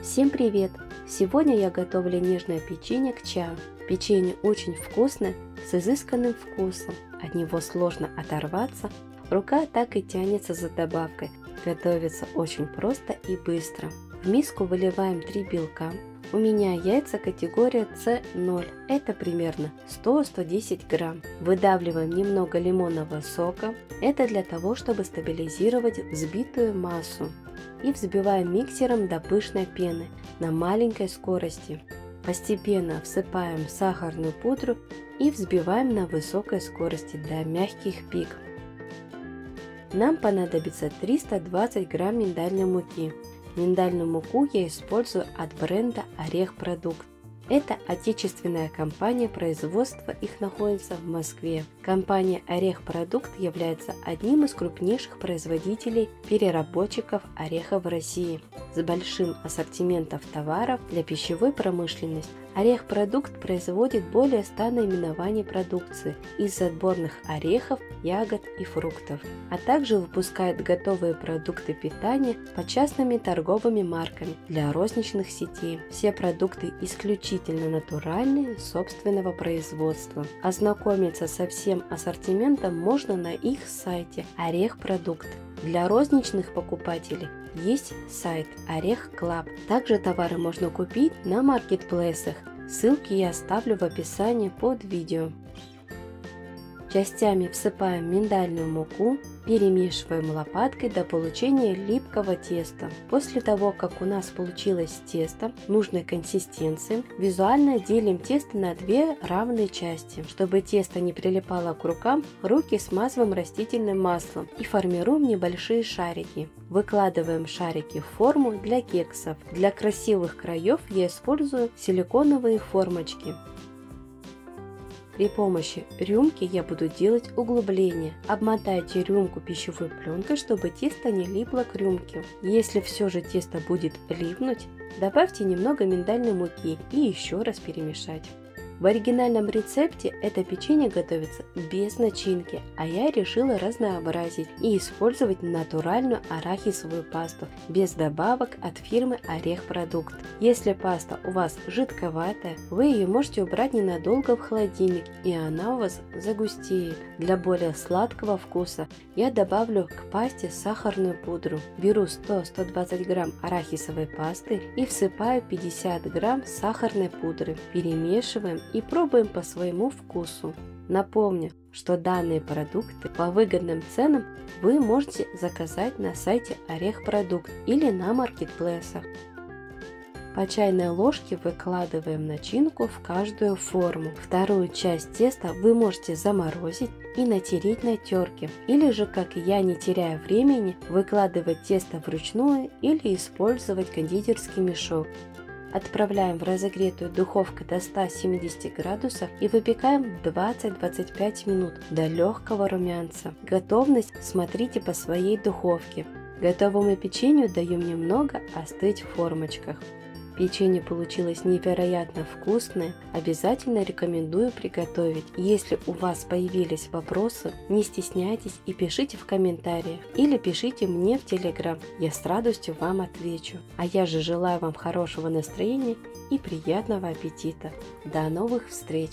Всем привет! Сегодня я готовлю нежное печенье к чаю. Печенье очень вкусное, с изысканным вкусом. От него сложно оторваться, рука так и тянется за добавкой. Готовится очень просто и быстро. В миску выливаем 3 белка. У меня яйца категория С0, это примерно 100-110 грамм. Выдавливаем немного лимонного сока, это для того, чтобы стабилизировать взбитую массу и взбиваем миксером до пышной пены на маленькой скорости. Постепенно всыпаем сахарную пудру и взбиваем на высокой скорости до мягких пик. Нам понадобится 320 грамм миндальной муки. Миндальную муку я использую от бренда Орех Продукт. Это отечественная компания производства, их находится в Москве. Компания Орех Продукт является одним из крупнейших производителей переработчиков ореха в России с большим ассортиментом товаров для пищевой промышленности. Орех Продукт производит более 100 наименований продукции из отборных орехов, ягод и фруктов, а также выпускает готовые продукты питания под частными торговыми марками для розничных сетей. Все продукты исключительно натуральные, собственного производства. Ознакомиться со всем ассортиментом можно на их сайте Орех Продукт. Для розничных покупателей есть сайт Орех Club. Также товары можно купить на маркетплейсах. Ссылки я оставлю в описании под видео. Частями всыпаем миндальную муку, перемешиваем лопаткой до получения липкого теста. После того, как у нас получилось тесто нужной консистенции, визуально делим тесто на две равные части. Чтобы тесто не прилипало к рукам, руки смазываем растительным маслом и формируем небольшие шарики. Выкладываем шарики в форму для кексов. Для красивых краев я использую силиконовые формочки. При помощи рюмки я буду делать углубление. Обмотайте рюмку пищевой пленкой, чтобы тесто не липло к рюмке. Если все же тесто будет липнуть, добавьте немного миндальной муки и еще раз перемешать. В оригинальном рецепте это печенье готовится без начинки, а я решила разнообразить и использовать натуральную арахисовую пасту без добавок от фирмы Орех Продукт. Если паста у вас жидковатая, вы ее можете убрать ненадолго в холодильник и она у вас загустеет. Для более сладкого вкуса я добавлю к пасте сахарную пудру. Беру 100-120 грамм арахисовой пасты и всыпаю 50 грамм сахарной пудры. Перемешиваем и пробуем по своему вкусу. Напомню, что данные продукты по выгодным ценам вы можете заказать на сайте Орех Продукт или на маркетплейсах. По чайной ложке выкладываем начинку в каждую форму. Вторую часть теста вы можете заморозить и натереть на терке. Или же, как я, не теряя времени, выкладывать тесто вручную или использовать кондитерский мешок. Отправляем в разогретую духовку до 170 градусов и выпекаем 20-25 минут до легкого румянца. Готовность смотрите по своей духовке. Готовому печенью даем немного остыть в формочках. Печенье получилось невероятно вкусное, обязательно рекомендую приготовить. Если у вас появились вопросы, не стесняйтесь и пишите в комментариях или пишите мне в телеграм, я с радостью вам отвечу. А я же желаю вам хорошего настроения и приятного аппетита. До новых встреч!